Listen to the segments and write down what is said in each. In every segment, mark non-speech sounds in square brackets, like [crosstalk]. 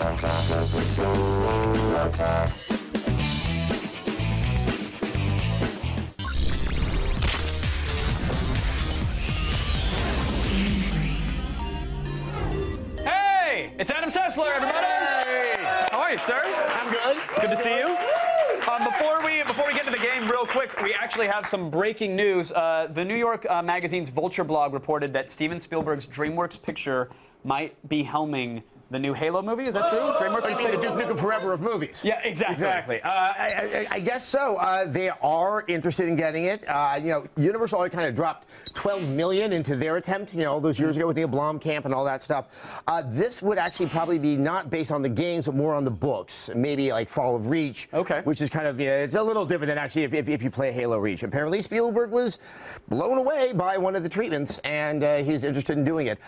of the. Attack. Hey, it's Adam Sessler, everybody. How are you, sir? I'm good. Good to see you. Um, before we before we get to the game, real quick, we actually have some breaking news. Uh, the New York uh, Magazine's Vulture blog reported that Steven Spielberg's DreamWorks picture might be helming the new Halo movie. Is that true? [gasps] DreamWorks is It's the. Duke Nukem Forever of movies. Yeah, exactly. Exactly. Uh, I, I, I guess so. Uh, they are interested in getting it. Uh, you know, Universal already kind of dropped 12 million into their attempt. You know, all those years ago with Neil Blomkamp and all that stuff. Uh, this would actually probably be not based on the games, but more on the books. Maybe like Fall of Reach. Okay. Which is kind of yeah, it's a little different than actually if, if, if you play Halo Reach. Apparently, Spielberg was blown away by one of the treatments, and uh, he's interested in doing it.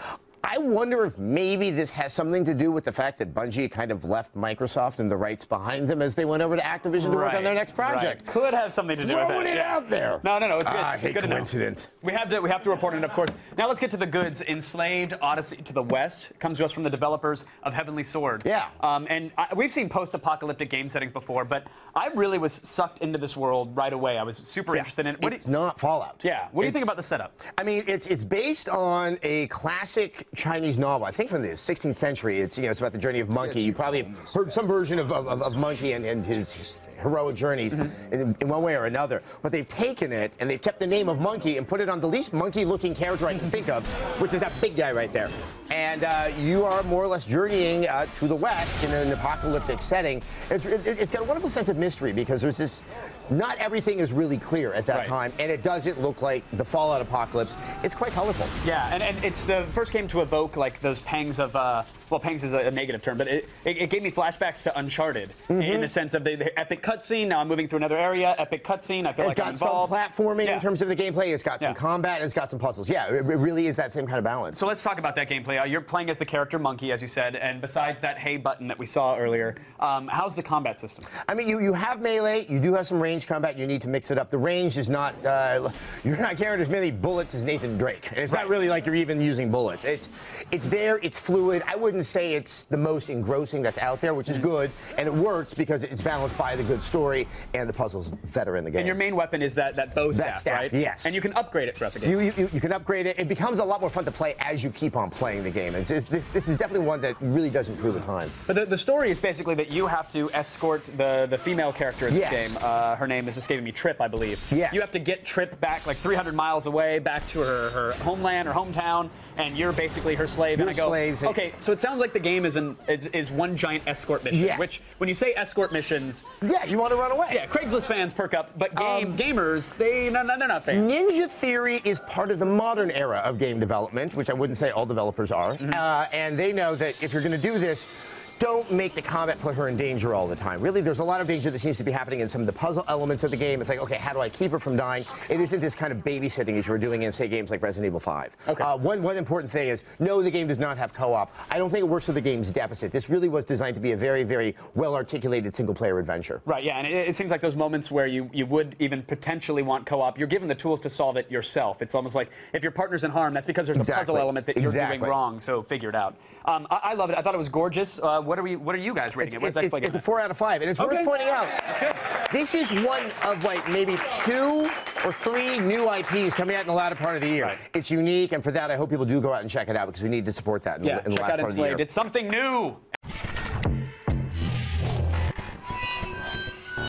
I wonder if maybe this has something to do with the fact that Bungie kind of left Microsoft and the rights behind them as they went over to Activision to work on their next project. Right. Could have something to do with Throwing it. it yeah. out there. No, no, no. It's, Ah, it's, it's good to know. coincidence. We have to we have to report it, of course. Now let's get to the goods. Enslaved Odyssey to the West comes to us from the developers of Heavenly Sword. Yeah. Um, and I, we've seen post-apocalyptic game settings before, but I really was sucked into this world right away. I was super interested in it. What it's you- not Fallout. yeah. What do you think about the setup? I mean, it's it's based on a classic Chinese novel. I think from the 16th century. It's you know it's about the journey of Monkey. You probably have heard some version of, of, of, Monkey and, and his heroic journeys in, in one way or another. But they've taken it and they've kept the name of Monkey and put it on the least monkey-looking character I can think of, which is that big guy right there. And uh, you are more or less journeying uh, to the west in an apocalyptic setting. It's, it, it's got a wonderful sense of mystery because there's this. Not everything is really clear at that Right. time, and it doesn't look like the Fallout apocalypse. It's quite colorful. Yeah, and, and it's the first game to evoke like those pangs of uh, well, pangs is a, negative term, but it, it, it gave me flashbacks to Uncharted Mm-hmm. in the sense of the, the epic cutscene. Now I'm moving through another area, epic cutscene. I feel It's like I'm got some platforming Yeah. in terms of the gameplay. It's got some Yeah. combat. And it's got some puzzles. Yeah, it, it really is that same kind of balance. So let's talk about that gameplay. Uh, you're playing as the character Monkey, as you said, and besides that Hey button that we saw earlier, um, how's the combat system? I mean, you, you have melee. You do have some range combat. You need to mix it up. The range is not. Uh, [laughs] you're not carrying as many bullets as Nathan Drake. It's Right. not really like you're even using bullets. It's it's there. It's fluid. I wouldn't say it's the most engrossing that's out there, which is Mm-hmm. good, and it works because it's balanced by the good story and the puzzles that are in the game. And your main weapon is that that bow staff, staff, right? yes. And you can upgrade it throughout the game. You, you, you can upgrade it. It becomes a lot more fun to play as you keep on playing the game. It's, it's, this, this is definitely one that really does improve with time. But the, the story is basically that you have to escort the, the female character in this Yes. game. Uh, her name is escaping me, Trip, I believe. Yes. You have to get Trip back like 300 miles away, back to her, her homeland, her hometown, and you're basically her slave. You're and I go, slaves. okay, so it sounds like the game is, an, is, is one giant escort mission. Yes. Which, when you say escort missions, Yeah, you want to run away. yeah, Craigslist fans perk up, but game Um, gamers, they no, no, they're not fans. Ninja Theory is part of the modern era of game development, which I wouldn't say all developers are. Mm-hmm. Uh, and they know that if you're going to do this, don't make the combat put her in danger all the time. Really, there's a lot of danger that seems to be happening in some of the puzzle elements of the game. It's like, okay, how do I keep her from dying? It isn't this kind of babysitting as you were doing in, say, games like Resident Evil 5. Okay. Uh, one, one important thing is, no, the game does not have co-op. I don't think it works for the game's deficit. This really was designed to be a very, very well-articulated single-player adventure. Right, yeah, and it, it seems like those moments where you, you would even potentially want co-op, you're given the tools to solve it yourself. It's almost like if your partner's in harm, that's because there's a puzzle element that you're Exactly. doing wrong. So figure it out. Um, I, I love it. I thought it was gorgeous. Uh, what are we? What are you guys rating It's, it? What it's, it's, it's a four out of five, and it's Okay. worth pointing out. That's good. This is one of like maybe two or three new IPs coming out in the latter part of the year. Right. It's unique, and for that, I hope people do go out and check it out because we need to support that in, Yeah, the, in the check last out part of the year. Enslaved. It's something new.